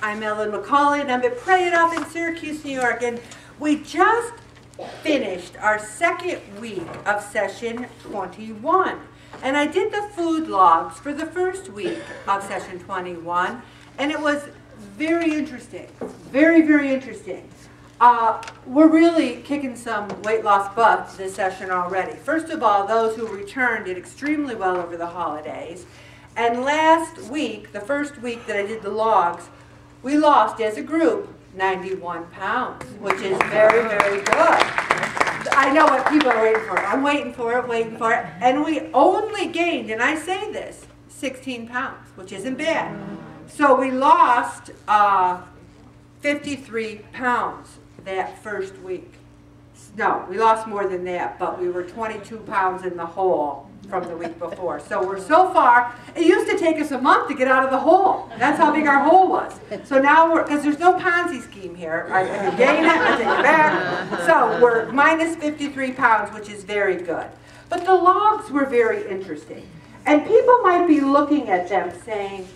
I'm Ellen McCauley, and I'm at Pray It Off in Syracuse, New York. And we just finished our second week of session 21. And I did the food logs for the first week of session 21, and it was very interesting. Very, very interesting. Uh, we're really kicking some weight loss butt this session already. First of all, those who returned did extremely well over the holidays. And last week, the first week that I did the logs, we lost as a group 91 pounds, which is very, very good. I know what people are waiting for. I'm waiting for it, waiting for it. And we only gained, and I say this, 16 pounds, which isn't bad. So we lost uh, 53 pounds that first week. No, we lost more than that, but we were 22 pounds in the hole from the week before. So we're so far, it used to take us a month to get out of the hole. That's how big our hole was. So now we're, because there's no Ponzi scheme here. I, I gain it, I take it back. So we're minus 53 pounds, which is very good. But the logs were very interesting. And people might be looking at them saying,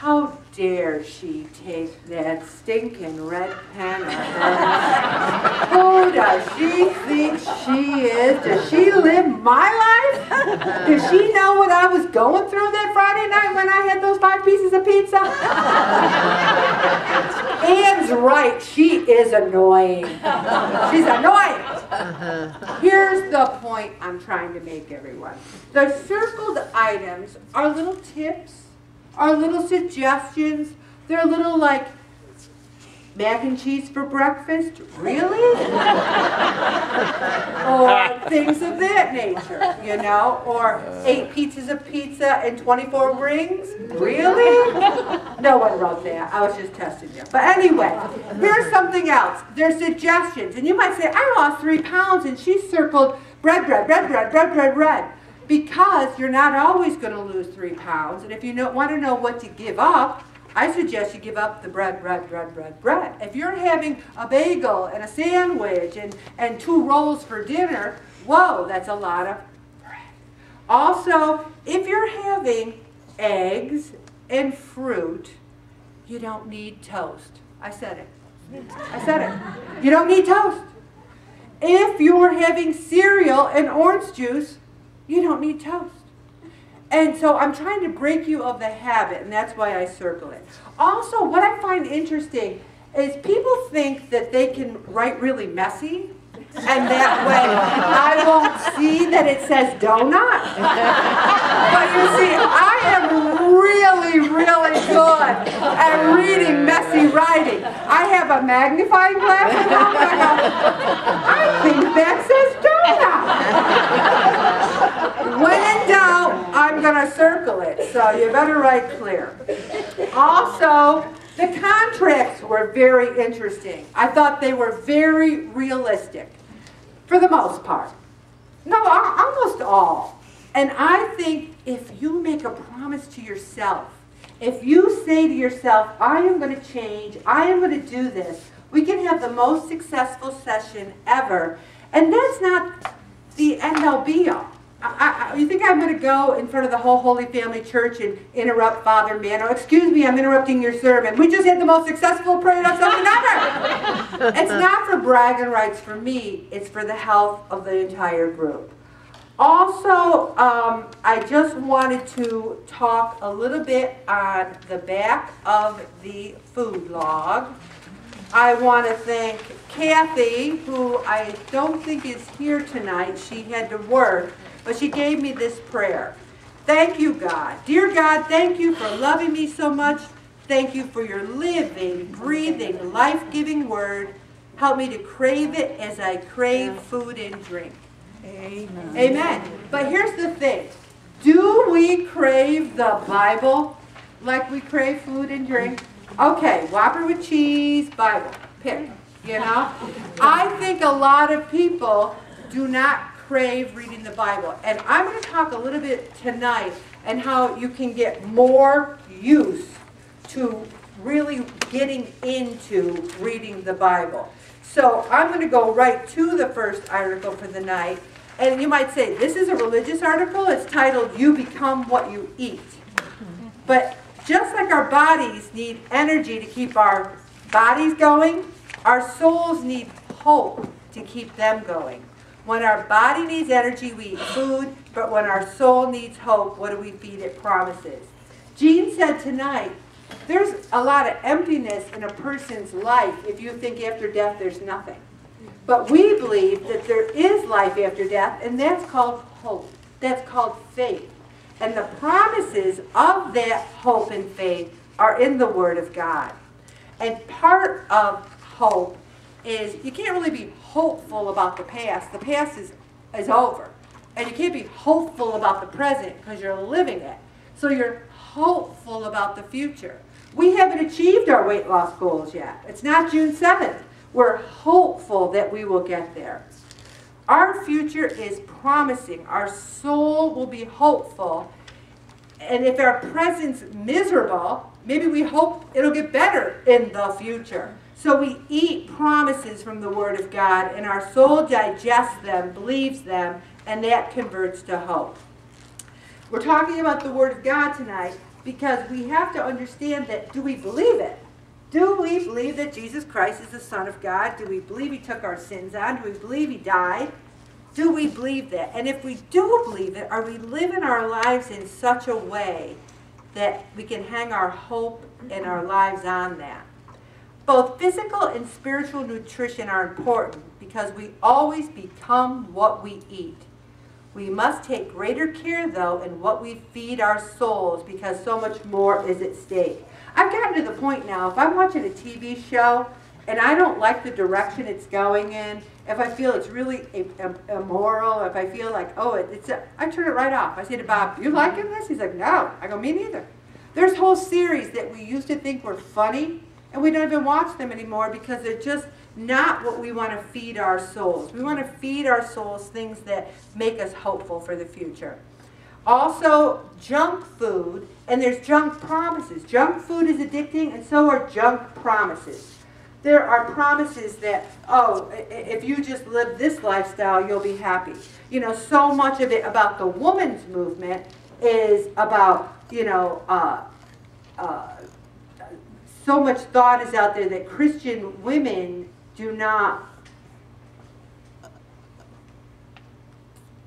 how dare she take that stinking red pen? Who does she think she is? Does she live my life? Does she know what I was going through that Friday night when I had those five pieces of pizza? Anne's right. She is annoying. She's annoying. Uh-huh. Here's the point I'm trying to make, everyone. The circled items are little tips are little suggestions. They're little like mac and cheese for breakfast, really? or things of that nature, you know? Or eight pizzas of pizza and 24 rings, really? No one wrote that. I was just testing you. But anyway, here's something else. There's suggestions. And you might say, I lost three pounds, and she circled bread, bread, bread, bread, bread, bread, bread because you're not always going to lose three pounds. And if you know, want to know what to give up, I suggest you give up the bread, bread, bread, bread, bread. If you're having a bagel and a sandwich and, and two rolls for dinner, whoa, that's a lot of bread. Also, if you're having eggs and fruit, you don't need toast. I said it. I said it. You don't need toast. If you're having cereal and orange juice, you don't need toast. And so I'm trying to break you of the habit, and that's why I circle it. Also, what I find interesting is people think that they can write really messy, and that way I won't see that it says donut. But you see, I am really, really good at reading messy writing. I have a magnifying glass I think that says donut. When in doubt, Going to circle it, so you better write clear. Also, the contracts were very interesting. I thought they were very realistic, for the most part. No, almost all. And I think if you make a promise to yourself, if you say to yourself, I am going to change, I am going to do this, we can have the most successful session ever. And that's not the end all be all. I, I, you think I'm going to go in front of the whole Holy Family Church and interrupt Father Mano? Excuse me, I'm interrupting your sermon. We just had the most successful prayer of something ever. it's not for bragging rights for me. It's for the health of the entire group. Also, um, I just wanted to talk a little bit on the back of the food log. I want to thank Kathy, who I don't think is here tonight. She had to work. But she gave me this prayer. Thank you, God. Dear God, thank you for loving me so much. Thank you for your living, breathing, life-giving word. Help me to crave it as I crave food and drink. Amen. Amen. But here's the thing. Do we crave the Bible like we crave food and drink? Okay, Whopper with cheese, Bible. Pick. You know? I think a lot of people do not crave reading the Bible. And I'm going to talk a little bit tonight and how you can get more use to really getting into reading the Bible. So I'm going to go right to the first article for the night. And you might say, this is a religious article. It's titled, You Become What You Eat. But Just like our bodies need energy to keep our bodies going, our souls need hope to keep them going. When our body needs energy, we eat food, but when our soul needs hope, what do we feed it? Promises. Jean said tonight, there's a lot of emptiness in a person's life if you think after death there's nothing. But we believe that there is life after death, and that's called hope. That's called faith. And the promises of that hope and faith are in the Word of God. And part of hope is you can't really be hopeful about the past. The past is, is over. And you can't be hopeful about the present because you're living it. So you're hopeful about the future. We haven't achieved our weight loss goals yet. It's not June 7th. We're hopeful that we will get there. Our future is promising. Our soul will be hopeful. And if our present's miserable, maybe we hope it'll get better in the future. So we eat promises from the Word of God, and our soul digests them, believes them, and that converts to hope. We're talking about the Word of God tonight because we have to understand that do we believe it? Do we believe that Jesus Christ is the Son of God? Do we believe He took our sins on? Do we believe He died? Do we believe that? And if we do believe it, are we living our lives in such a way that we can hang our hope and our lives on that? Both physical and spiritual nutrition are important because we always become what we eat. We must take greater care, though, in what we feed our souls because so much more is at stake. I've gotten to the point now, if I'm watching a TV show and I don't like the direction it's going in, if I feel it's really immoral, if I feel like, oh, it, it's a, I turn it right off. I say to Bob, you liking this? He's like, no. I go, me neither. There's whole series that we used to think were funny and we don't even watch them anymore because they're just not what we want to feed our souls. We want to feed our souls things that make us hopeful for the future. Also, junk food, and there's junk promises. Junk food is addicting, and so are junk promises. There are promises that, oh, if you just live this lifestyle, you'll be happy. You know, so much of it about the woman's movement is about, you know, uh, uh, so much thought is out there that Christian women do not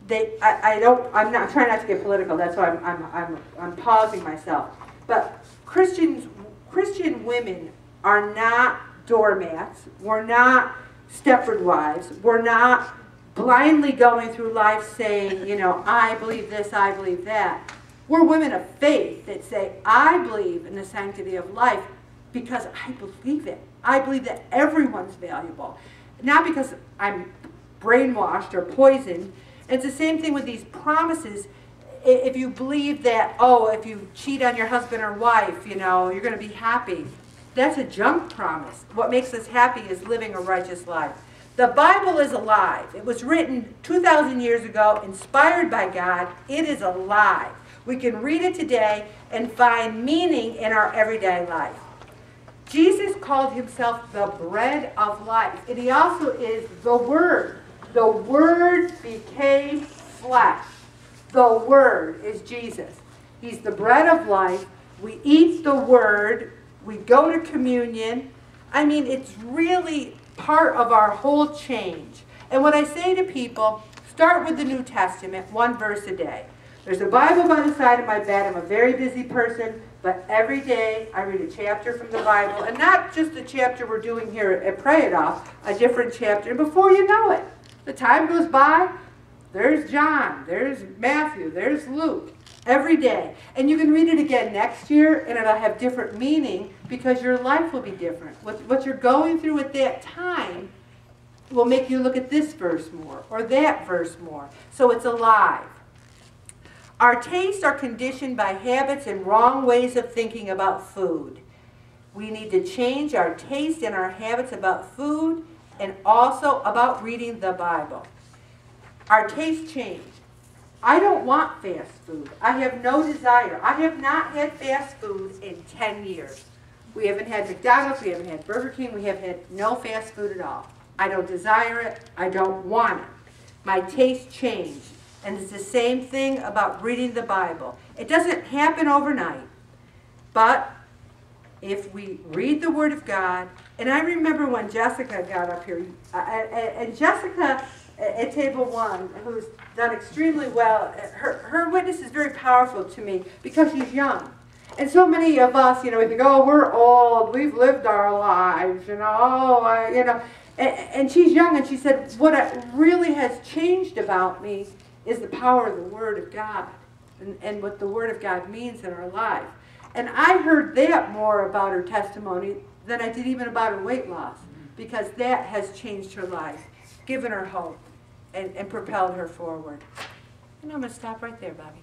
they I, I don't I'm not trying not to get political that's why I'm, I'm, I'm, I'm pausing myself. But Christians Christian women are not doormats we're not Stepford wives we're not blindly going through life saying you know I believe this I believe that. We're women of faith that say I believe in the sanctity of life because I believe it. I believe that everyone's valuable. Not because I'm brainwashed or poisoned. It's the same thing with these promises. If you believe that, oh, if you cheat on your husband or wife, you know, you're going to be happy. That's a junk promise. What makes us happy is living a righteous life. The Bible is alive. It was written 2,000 years ago, inspired by God. It is alive. We can read it today and find meaning in our everyday life. Jesus called himself the bread of life. And he also is the Word. The Word became flesh. The Word is Jesus. He's the bread of life. We eat the Word. We go to communion. I mean, it's really part of our whole change. And what I say to people, start with the New Testament, one verse a day. There's a Bible by the side of my bed. I'm a very busy person. But every day I read a chapter from the Bible, and not just the chapter we're doing here at Pray It Off, a different chapter. And before you know it, the time goes by, there's John, there's Matthew, there's Luke, every day. And you can read it again next year, and it'll have different meaning because your life will be different. What, what you're going through at that time will make you look at this verse more or that verse more. So it's alive. Our tastes are conditioned by habits and wrong ways of thinking about food. We need to change our taste and our habits about food and also about reading the Bible. Our taste change. I don't want fast food. I have no desire. I have not had fast food in 10 years. We haven't had McDonald's, we haven't had Burger King, we have had no fast food at all. I don't desire it, I don't want it. My taste changed. And it's the same thing about reading the Bible. It doesn't happen overnight. But if we read the Word of God, and I remember when Jessica got up here, uh, and and Jessica uh, at Table One, who's done extremely well, her, her witness is very powerful to me because she's young. And so many of us, you know, we think, oh, we're old, we've lived our lives, oh, you know, oh, you know. And, and she's young, and she said, what really has changed about me is the power of the Word of God and, and what the Word of God means in our life. And I heard that more about her testimony than I did even about her weight loss, because that has changed her life, given her hope, and, and propelled her forward. And I'm going to stop right there, Bobby.